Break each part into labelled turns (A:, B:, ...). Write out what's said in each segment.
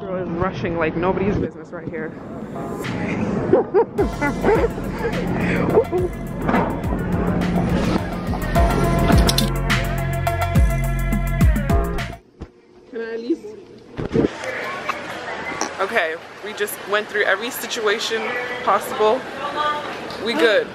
A: girl is rushing like nobody's business right here. Can I at least? Okay, we just went through every situation possible. We good.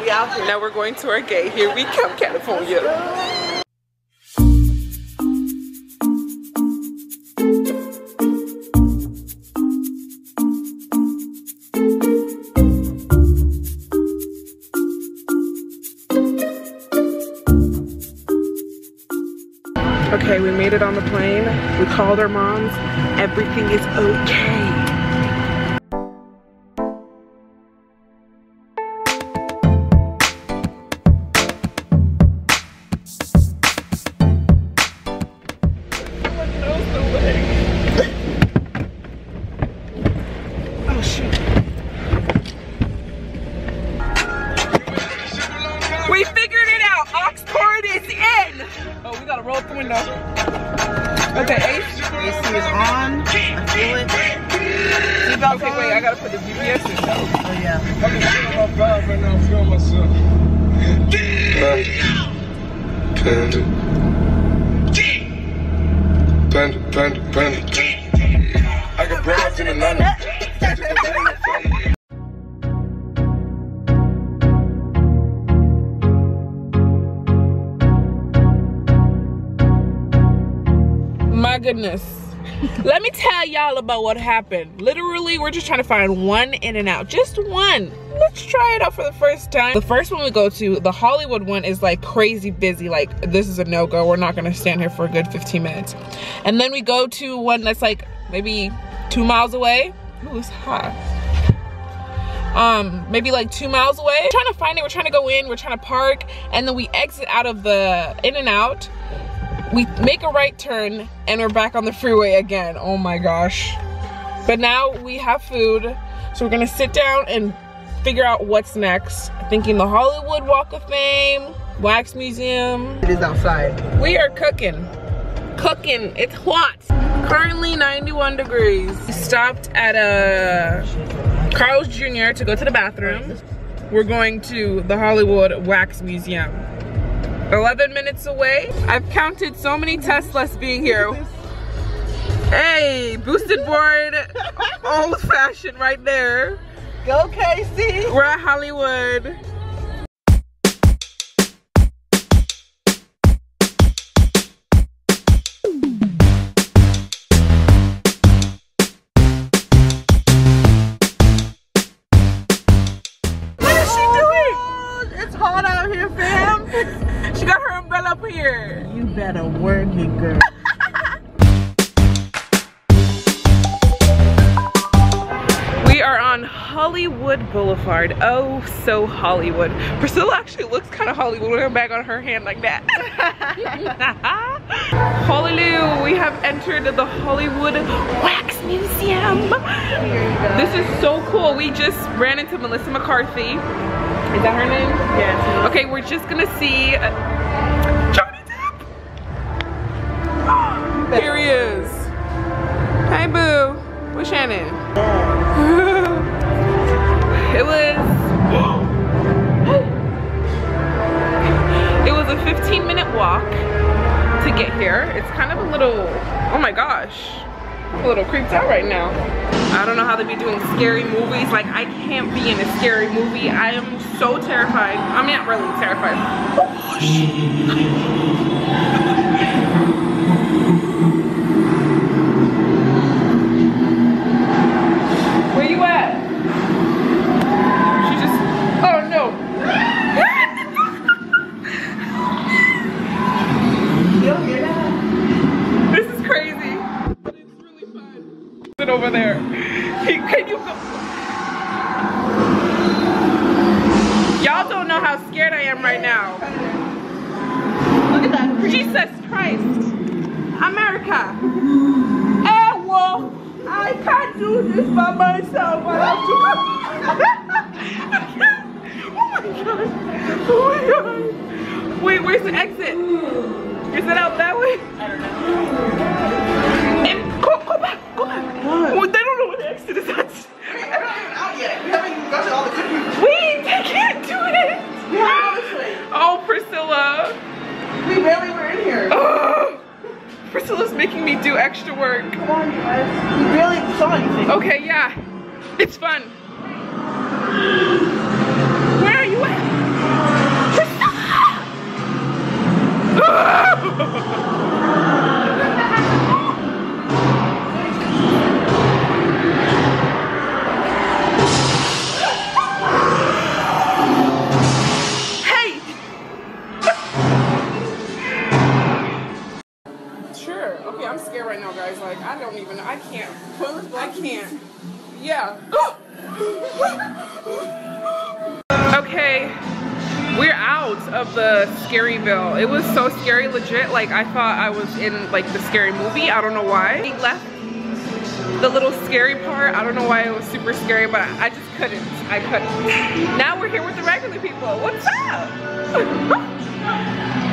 B: We out here.
A: Now we're going to our gate. Here we come, California. Made it on the plane. We called our moms. Everything is okay. We figured gotta roll up the window. Okay, Ace.
B: AC is on. I feel it. Seatbelt
A: Okay, wait, I gotta put the GPS in.
B: Oh yeah.
C: Panda. Panda, panda, panda. I got broads in Atlanta.
A: My goodness. Let me tell y'all about what happened. Literally, we're just trying to find one in and out. Just one. Let's try it out for the first time. The first one we go to, the Hollywood one, is like crazy busy. Like, this is a no-go. We're not gonna stand here for a good 15 minutes. And then we go to one that's like maybe two miles away. Ooh, it's hot. Um, maybe like two miles away. We're trying to find it. We're trying to go in. We're trying to park. And then we exit out of the in and out we make a right turn and we're back on the freeway again. Oh my gosh. But now we have food so we're gonna sit down and figure out what's next. Thinking the hollywood walk of fame wax museum.
B: It is outside.
A: we are cooking. Cooking. It's hot. Currently 91 degrees. We stopped at a carl's jr to go to the bathroom. We're going to the hollywood wax museum 11 minutes away. I've counted so many Teslas being here. Hey, boosted board, old fashioned right there.
B: Go KC.
A: We're at Hollywood. Hollywood Oh, so Hollywood. Priscilla actually looks kind of Hollywood with her bag on her hand like that. Hallelujah, we have entered the Hollywood Wax Museum. This is so cool. We just ran into Melissa McCarthy. Is that her name?
B: Yes.
A: Okay, we're just gonna see uh, Johnny Depp. Here he is. Hi, boo. What's Shannon? Walk to get here. It's kind of a little. Oh my gosh. I'm a little creeped out right now. I don't know how they be doing scary movies. Like, I can't be in a scary movie. I am so terrified. I'm not really terrified. Oh, Where there. Can you go? Y'all don't know how scared I am right now.
B: Look at that.
A: Jesus Christ. America. Whoa. I can't do this by myself. I have to Priscilla's making me do extra work. Come
B: on, guys. You barely saw anything.
A: Okay, yeah. It's fun. Where are you at? It was so scary, legit. Like, I thought I was in, like, the scary movie. I don't know why. He left the little scary part. I don't know why it was super scary, but I just couldn't. I couldn't. Now we're here with the regular people. What's up?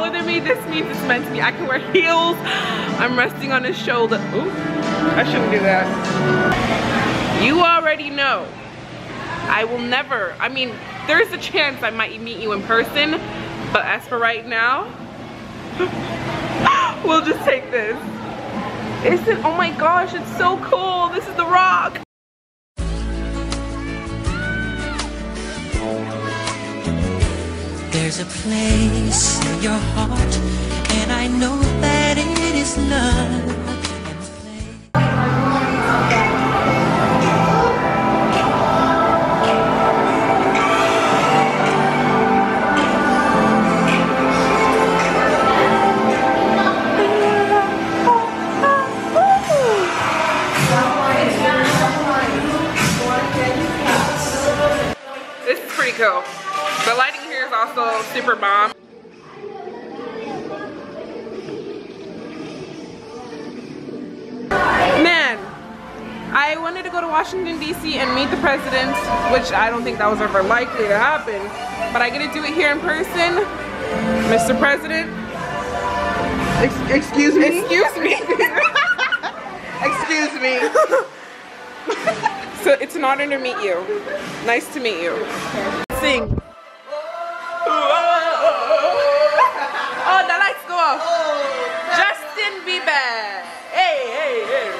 A: taller than me. This means it's meant to be. I can wear heels. I'm resting on his shoulder. Ooh, I shouldn't do that. You already know. I will never, I mean, there's a chance I might meet you in person, but as for right now, we'll just take this. Isn't, oh my gosh, it's so cool. This is The Rock.
D: There's a place in your heart, and I know that it is love.
A: Is pretty cool. The lighting also super bomb. Man, I wanted to go to Washington DC and meet the president, which I don't think that was ever likely to happen, but I get to do it here in person. Mr. President,
B: Ex excuse me?
A: excuse me.
B: Excuse me.
A: so it's an honor to meet you. Nice to meet you. Sing. The lights go off. Justin Bieber. Hey, hey, hey.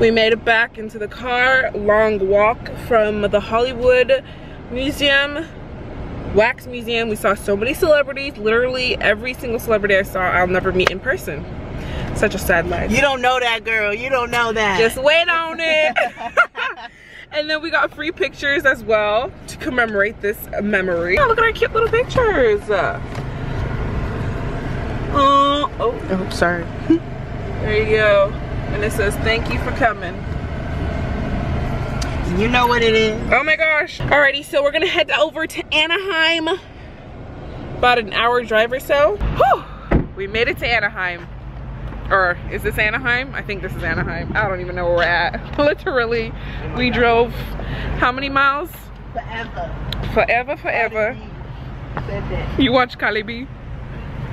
A: We made it back into the car. Long walk from the Hollywood Museum, Wax Museum. We saw so many celebrities. Literally every single celebrity I saw, I'll never meet in person. Such a sad life.
B: You don't know that girl. You don't know that.
A: Just wait on it. and then we got free pictures as well to commemorate this memory. Oh, look at our cute little pictures. Oh, oh,
B: oh, sorry.
A: there you go. And it says, thank you for coming.
B: You know what it is.
A: Oh my gosh. Alrighty, so we're gonna head over to Anaheim. About an hour drive or so. Whew, we made it to Anaheim. Or is this Anaheim? I think this is Anaheim. I don't even know where we're at. Literally, we drove how many miles?
B: Forever.
A: Forever, forever. You watch Kali B?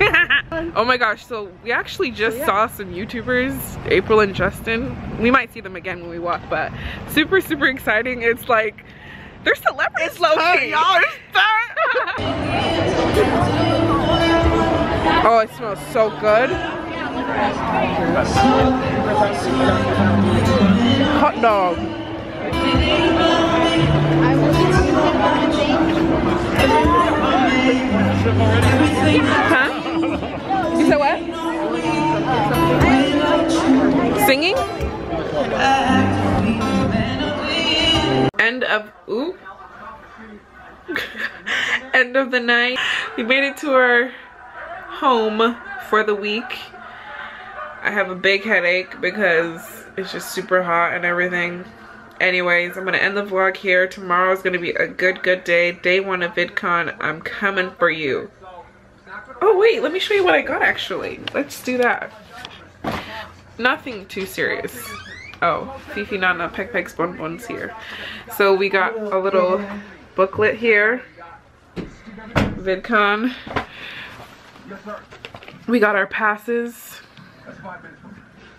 A: oh my gosh, so we actually just saw some YouTubers, April and Justin. We might see them again when we walk, but super, super exciting. It's like, they're celebrities, low
B: Hey,
A: Oh, it smells so good. Hot dog. Huh? You said what? Singing? End of, ooh. End of the night. We made it to our home for the week. I have a big headache because it's just super hot and everything. Anyways, I'm gonna end the vlog here. Tomorrow is gonna be a good, good day. Day one of VidCon. I'm coming for you. Oh wait, let me show you what I got actually. Let's do that. Nothing too serious. Oh, Fifi Nana Peck Peck's Bun Buns here. So we got a little booklet here. VidCon. We got our passes.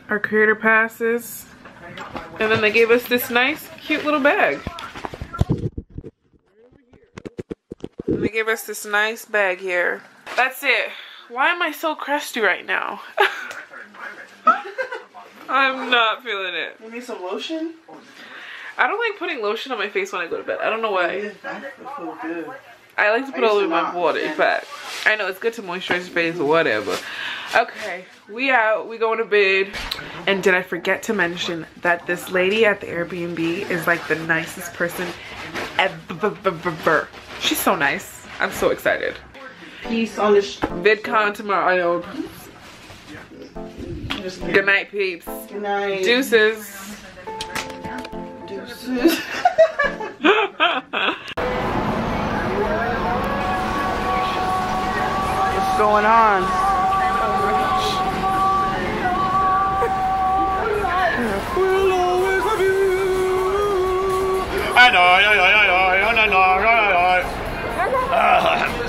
A: Our creator passes. And then they gave us this nice, cute little bag. And they gave us this nice bag here. That's it. Why am I so crusty right now? I'm not feeling it.
B: You need some lotion?
A: I don't like putting lotion on my face when I go to bed. I don't know why.
B: Yeah, that would feel good.
A: I like to put
B: I
A: all
B: used
A: over
B: to
A: my
B: not.
A: body, but I know it's good to moisturize your face or whatever. Okay, we out, we going to bed. And did I forget to mention that this lady at the Airbnb is like the nicest person ever. She's so nice. I'm so excited.
B: Peace on the sh-
A: VidCon tomorrow. I know. Good night, peeps.
B: Good night.
A: Deuces.
B: Deuces. What's going on?
C: We'll always love you. I know, I know, I know, I know, I know, I know, I know.